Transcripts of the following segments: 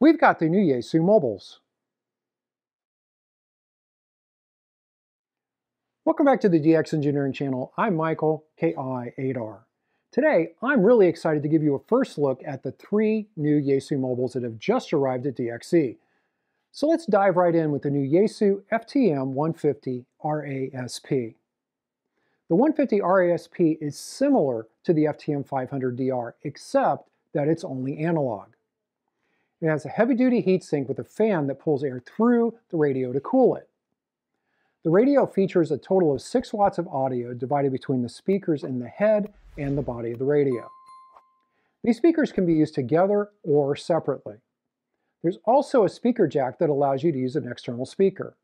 we've got the new Yaesu mobiles. Welcome back to the DX Engineering channel. I'm Michael, KI8R. Today, I'm really excited to give you a first look at the three new Yaesu mobiles that have just arrived at DXE. So let's dive right in with the new Yaesu FTM 150 RASP. The 150 RASP is similar to the FTM 500DR, except that it's only analog. It has a heavy-duty heatsink with a fan that pulls air through the radio to cool it. The radio features a total of 6 watts of audio divided between the speakers in the head and the body of the radio. These speakers can be used together or separately. There's also a speaker jack that allows you to use an external speaker.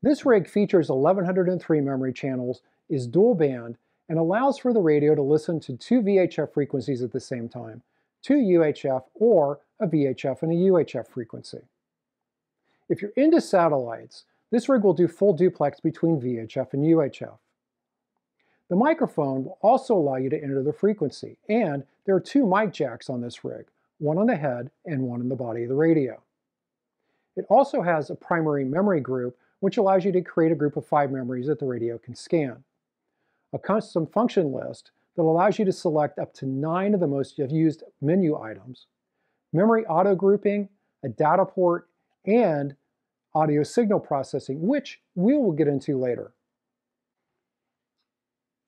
This rig features 1103 memory channels, is dual band, and allows for the radio to listen to two VHF frequencies at the same time, two UHF or a VHF and a UHF frequency. If you're into satellites, this rig will do full duplex between VHF and UHF. The microphone will also allow you to enter the frequency, and there are two mic jacks on this rig, one on the head and one in the body of the radio. It also has a primary memory group, which allows you to create a group of five memories that the radio can scan. A custom function list that allows you to select up to nine of the most used menu items, memory auto grouping, a data port, and audio signal processing, which we will get into later.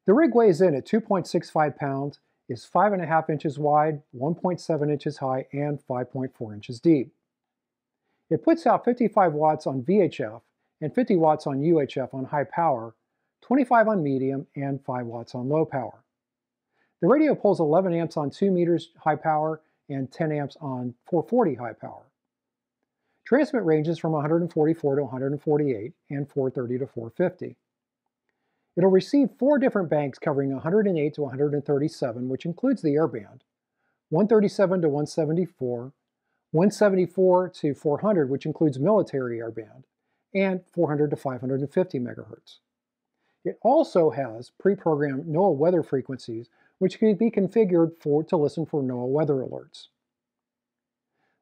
The rig weighs in at 2.65 pounds, is 5.5 inches wide, 1.7 inches high, and 5.4 inches deep. It puts out 55 watts on VHF and 50 watts on UHF on high power, 25 on medium, and 5 watts on low power. The radio pulls 11 amps on 2 meters high power and 10 amps on 440 high power. Transmit ranges from 144 to 148 and 430 to 450. It'll receive four different banks covering 108 to 137, which includes the airband, 137 to 174, 174 to 400, which includes military airband, and 400 to 550 megahertz. It also has pre-programmed NOAA weather frequencies, which can be configured for to listen for NOAA weather alerts.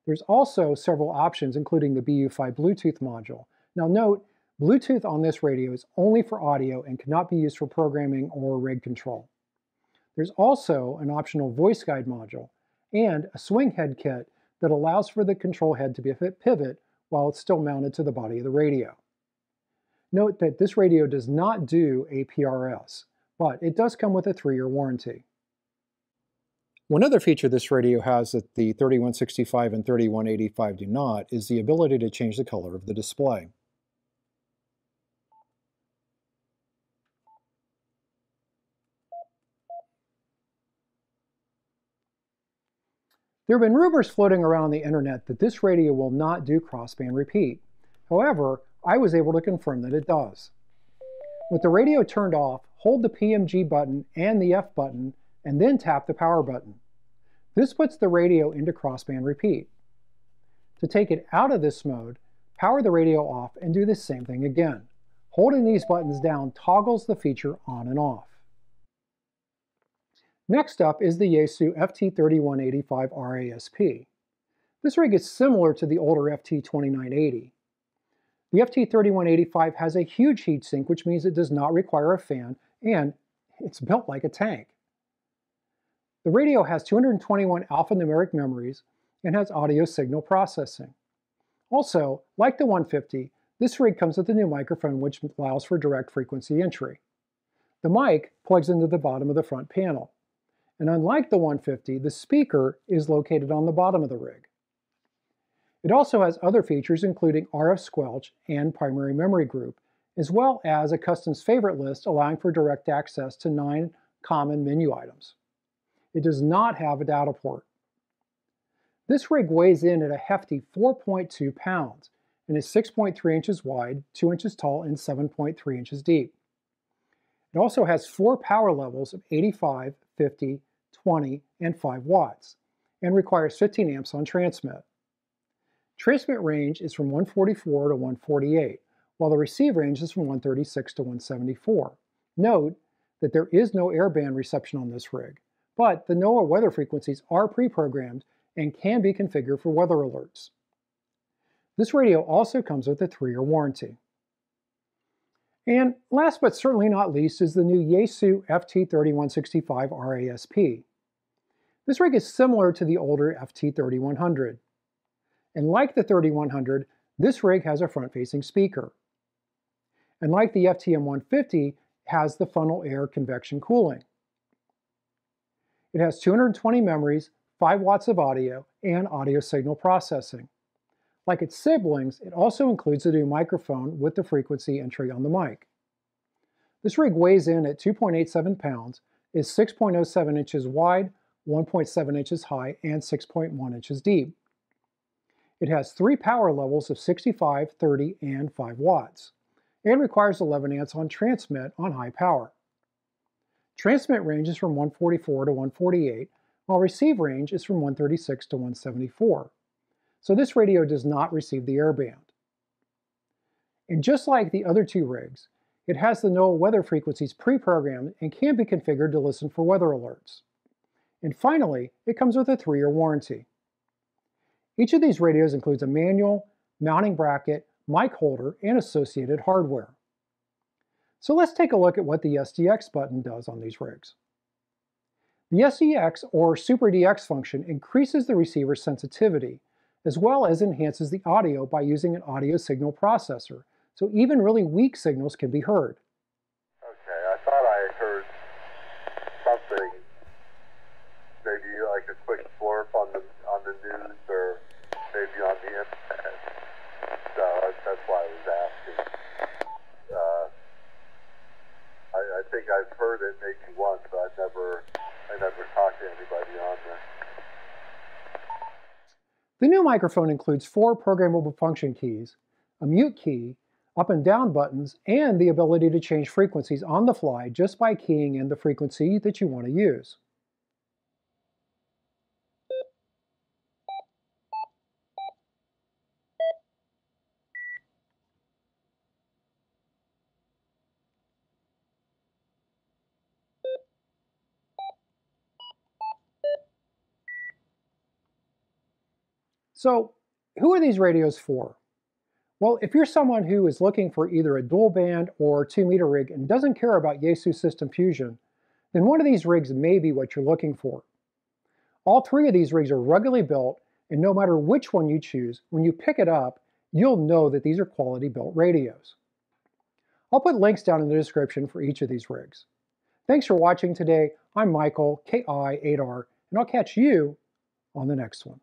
There's also several options, including the BU5 Bluetooth module. Now note, Bluetooth on this radio is only for audio and cannot be used for programming or rig control. There's also an optional voice guide module and a swing head kit that allows for the control head to be a pivot while it's still mounted to the body of the radio. Note that this radio does not do APRS, but it does come with a three-year warranty. One other feature this radio has that the 3165 and 3185 do not is the ability to change the color of the display. There have been rumors floating around the internet that this radio will not do crossband repeat. However, I was able to confirm that it does. With the radio turned off, hold the PMG button and the F button and then tap the power button. This puts the radio into crossband repeat. To take it out of this mode, power the radio off and do the same thing again. Holding these buttons down toggles the feature on and off. Next up is the Yaesu FT3185 RASP. This rig is similar to the older FT2980. The FT3185 has a huge heatsink, which means it does not require a fan, and it's built like a tank. The radio has 221 alphanumeric memories and has audio signal processing. Also, like the 150, this rig comes with a new microphone which allows for direct frequency entry. The mic plugs into the bottom of the front panel. And unlike the 150, the speaker is located on the bottom of the rig. It also has other features including RF squelch and primary memory group, as well as a customs favorite list allowing for direct access to nine common menu items. It does not have a data port. This rig weighs in at a hefty 4.2 pounds and is 6.3 inches wide, 2 inches tall, and 7.3 inches deep. It also has four power levels of 85, 50, 20, and 5 watts, and requires 15 amps on transmit. Transmit range is from 144 to 148, while the receive range is from 136 to 174. Note that there is no airband reception on this rig, but the NOAA weather frequencies are pre-programmed and can be configured for weather alerts. This radio also comes with a three-year warranty. And last but certainly not least is the new Yaesu FT3165 RASP. This rig is similar to the older FT3100. And like the 3100, this rig has a front-facing speaker. And like the FTM150, has the funnel air convection cooling. It has 220 memories, 5 watts of audio, and audio signal processing. Like its siblings, it also includes a new microphone with the frequency entry on the mic. This rig weighs in at 2.87 pounds, is 6.07 inches wide, 1.7 inches high, and 6.1 inches deep. It has three power levels of 65, 30, and 5 watts, and requires 11 amps on transmit on high power. Transmit range is from 144 to 148, while receive range is from 136 to 174 so this radio does not receive the airband. And just like the other two rigs, it has the NOAA weather frequencies pre-programmed and can be configured to listen for weather alerts. And finally, it comes with a three-year warranty. Each of these radios includes a manual, mounting bracket, mic holder, and associated hardware. So let's take a look at what the SDX button does on these rigs. The SDX or Super DX function increases the receiver's sensitivity as well as enhances the audio by using an audio signal processor, so even really weak signals can be heard. Okay, I thought I heard something, maybe like a quick blurb on the on the news or maybe on the internet. So that's why I was asking. Uh, I, I think I've heard it maybe once, but I've never I never talked to anybody on there. The new microphone includes four programmable function keys, a mute key, up and down buttons, and the ability to change frequencies on the fly just by keying in the frequency that you want to use. So who are these radios for? Well, if you're someone who is looking for either a dual band or 2 meter rig and doesn't care about Yaesu System Fusion, then one of these rigs may be what you're looking for. All three of these rigs are ruggedly built, and no matter which one you choose, when you pick it up, you'll know that these are quality built radios. I'll put links down in the description for each of these rigs. Thanks for watching today. I'm Michael, KI8R, and I'll catch you on the next one.